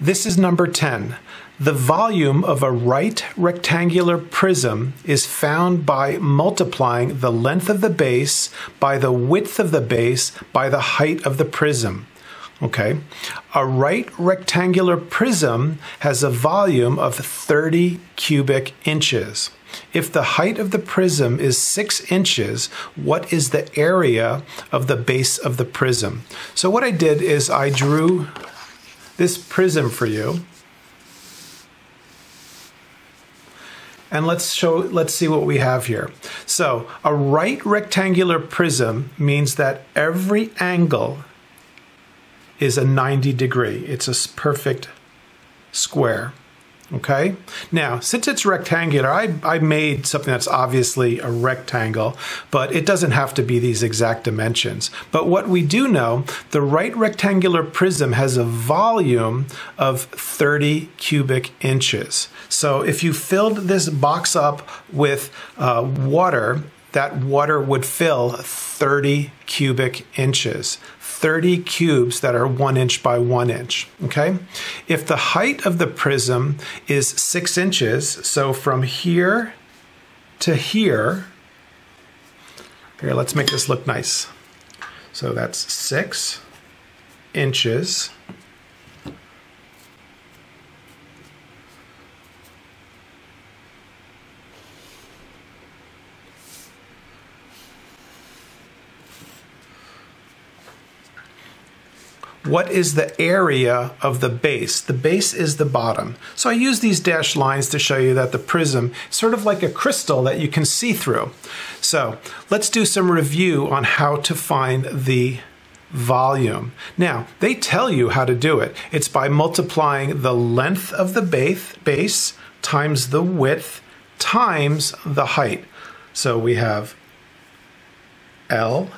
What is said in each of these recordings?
This is number 10. The volume of a right rectangular prism is found by multiplying the length of the base by the width of the base by the height of the prism. Okay, a right rectangular prism has a volume of 30 cubic inches. If the height of the prism is 6 inches, what is the area of the base of the prism? So what I did is I drew this prism for you. And let's show let's see what we have here. So, a right rectangular prism means that every angle is a 90 degree. It's a perfect square. Okay, now since it's rectangular, I, I made something that's obviously a rectangle, but it doesn't have to be these exact dimensions. But what we do know, the right rectangular prism has a volume of 30 cubic inches. So if you filled this box up with uh, water, that water would fill 30 cubic inches. 30 cubes that are one inch by one inch. Okay. If the height of the prism is six inches, so from here to here, here, let's make this look nice. So that's six inches what is the area of the base? The base is the bottom. So I use these dashed lines to show you that the prism is sort of like a crystal that you can see through. So let's do some review on how to find the volume. Now, they tell you how to do it. It's by multiplying the length of the base, base times the width times the height. So we have L,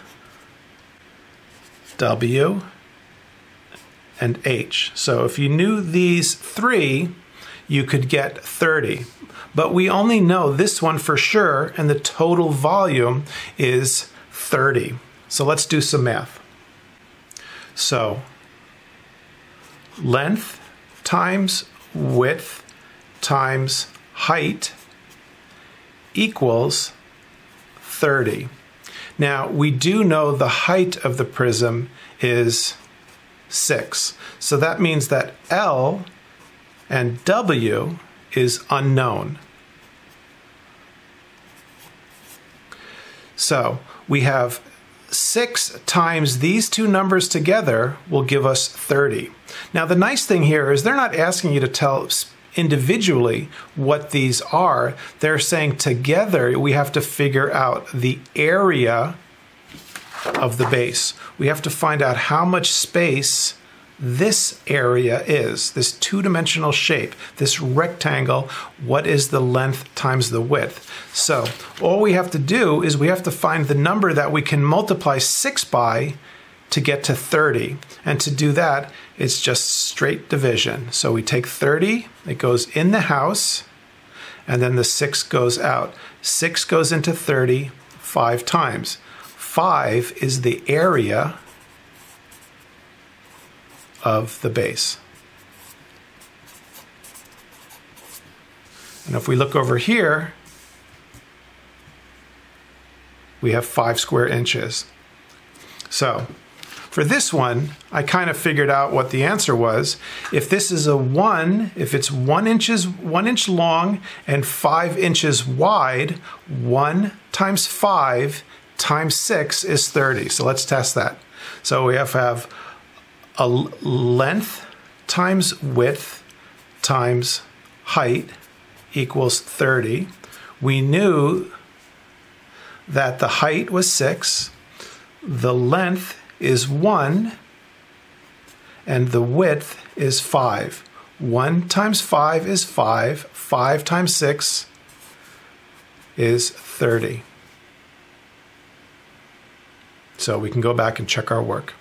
W, and H. So if you knew these three, you could get 30. But we only know this one for sure, and the total volume is 30. So let's do some math. So length times width times height equals 30. Now, we do know the height of the prism is 6. So that means that L and W is unknown. So we have 6 times these two numbers together will give us 30. Now the nice thing here is they're not asking you to tell individually what these are. They're saying together we have to figure out the area of the base. We have to find out how much space this area is, this two-dimensional shape, this rectangle, what is the length times the width. So all we have to do is we have to find the number that we can multiply 6 by to get to 30. And to do that, it's just straight division. So we take 30, it goes in the house, and then the 6 goes out. 6 goes into 30 five times. 5 is the area of the base. And if we look over here, we have 5 square inches. So for this one, I kind of figured out what the answer was. If this is a 1, if it's 1 inches 1 inch long and 5 inches wide, 1 times 5 times 6 is 30. So let's test that. So we have to have a length times width times height equals 30. We knew that the height was 6, the length is 1, and the width is 5. 1 times 5 is 5. 5 times 6 is 30. So we can go back and check our work.